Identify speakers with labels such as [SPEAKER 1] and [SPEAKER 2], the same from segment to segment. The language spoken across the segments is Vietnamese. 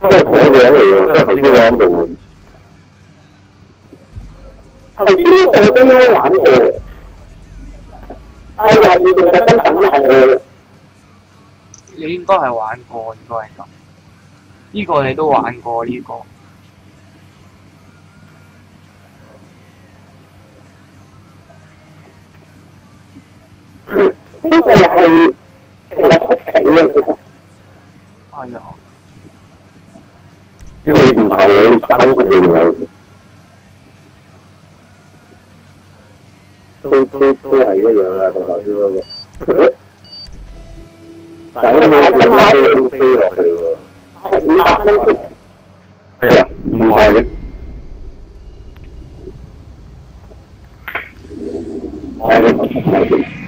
[SPEAKER 1] 都系火嚟嘅，即系头先。头先玩过，嘅。
[SPEAKER 2] 你应该系玩过，应该系咁。呢、个你都玩过呢、
[SPEAKER 1] 个。trong cái điều này tôi tôi tôi này bây giờ là còn hỏi chưa rồi tại cái này thì nó tôi tôi tôi là từ mua hai đấy Thank you.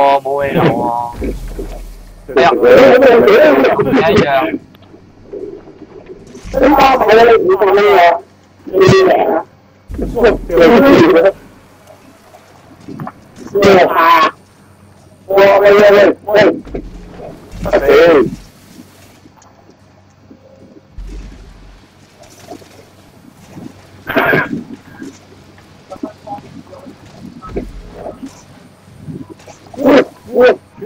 [SPEAKER 1] 喎，
[SPEAKER 2] 冇气流喎。
[SPEAKER 1] 你入
[SPEAKER 2] 一样，
[SPEAKER 1] 咁包派嗰啲五百蚊喎，呢啲名啊，咩派啊？哇！喂喂喂喂，阿屌！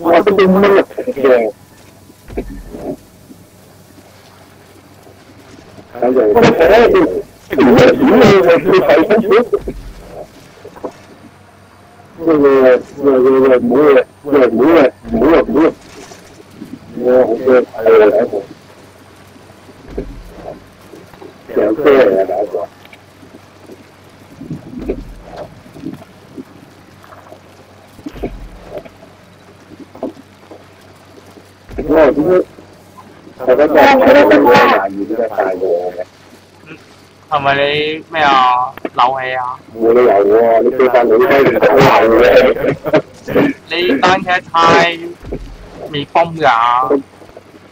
[SPEAKER 1] What do you mean? Yeah. Không thể thì chỉ là chỉ là như phải sáng suốt rồi rồi rồi rồi rồi mũi rồi rồi mũi rồi mũi rồi mũi rồi ok rồi đã rồi kéo xe là đã rồi 我睇住，点解点解我要睇清楚？喂喂喂喂喂，唔好喂喂唔好喂唔好喂唔好喂！我好惊睇你睇部，上车嚟啊第一个。我点解系嗰个睇到个牙软嘅大镬嘅？
[SPEAKER 2] 系咪你咩啊？漏气啊？
[SPEAKER 1] 冇理由喎，你对翻你听好流嘅。
[SPEAKER 2] 你单车太未泵㗎？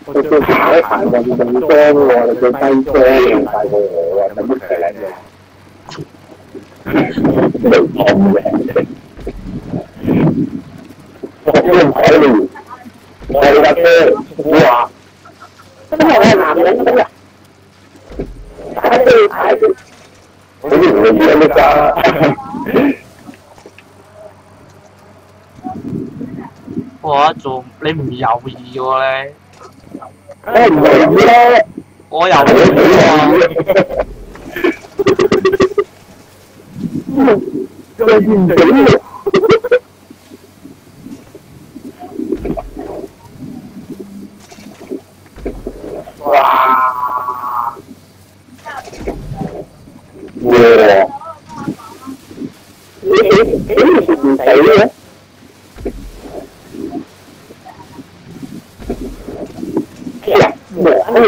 [SPEAKER 1] 我最爬一排运动装喎，你最低装嘅大过我啊，咁乜嘢嚟嘅？未泵嘅。我都唔睇你， 我系架车，哇！真系我系男人咁啊！睇住睇住，我啲唔系嘢㗎。
[SPEAKER 2] 我做你唔犹豫喎你，
[SPEAKER 1] 我唔系咧。
[SPEAKER 2] 我犹豫喎。
[SPEAKER 1] 个完整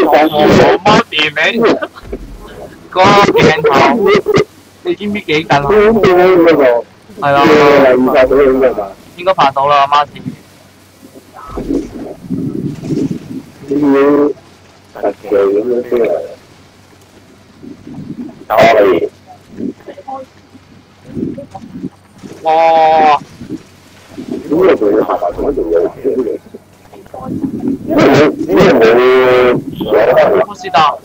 [SPEAKER 1] 我我讲
[SPEAKER 2] 我妈电你个镜头，你知唔知几近啊？
[SPEAKER 1] 嗰个
[SPEAKER 2] 系啊，
[SPEAKER 1] 系二百几应该吧？
[SPEAKER 2] 应该拍到啦，妈电。
[SPEAKER 1] 你要特技咁样出嚟，可以。
[SPEAKER 2] 哇！
[SPEAKER 1] 咁你仲要行埋同一条路先嘅？因为冇因为冇 上
[SPEAKER 2] 呼斯达，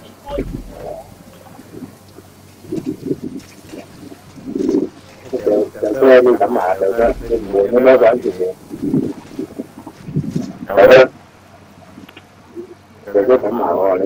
[SPEAKER 1] 上上 抌埋就得，你唔换咁样揾条嘢。系咯。佢都抌埋喎，你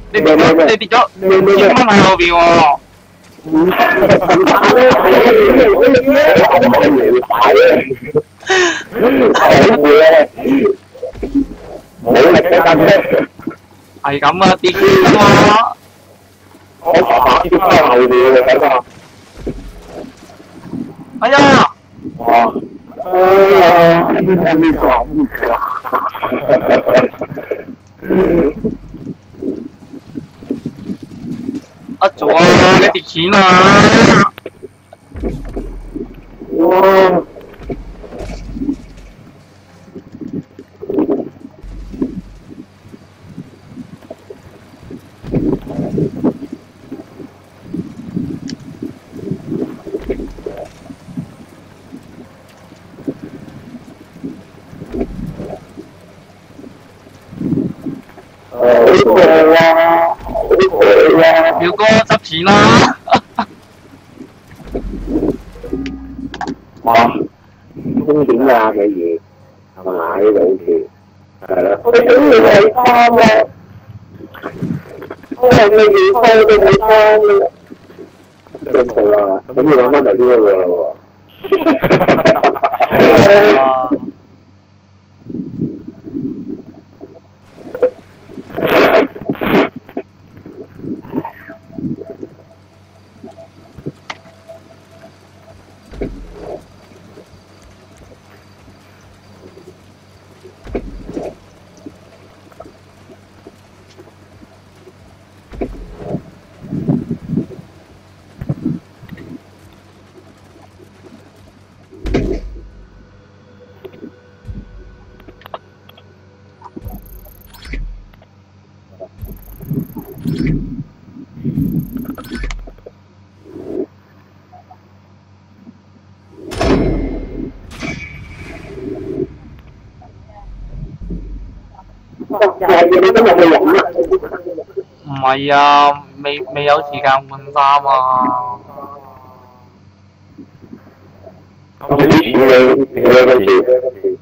[SPEAKER 2] 你你你你跌咗，跌咗喺后边喎。系咁啊，跌啊！哎呀！
[SPEAKER 1] 哎呀！
[SPEAKER 2] 啊走啊
[SPEAKER 1] 那个行了我嗯
[SPEAKER 2] 表哥执钱啦！
[SPEAKER 1] 哇！风险啊嘅嘢系嘛？呢度好似系啦。我哋整完系啱嘅，我系未预开都冇啱嘅。真好啦，咁你揾翻头先嗰个啦喎。
[SPEAKER 2] 唔係啊，未未有時間換衫啊！
[SPEAKER 1] 咁啲錢你你嗰時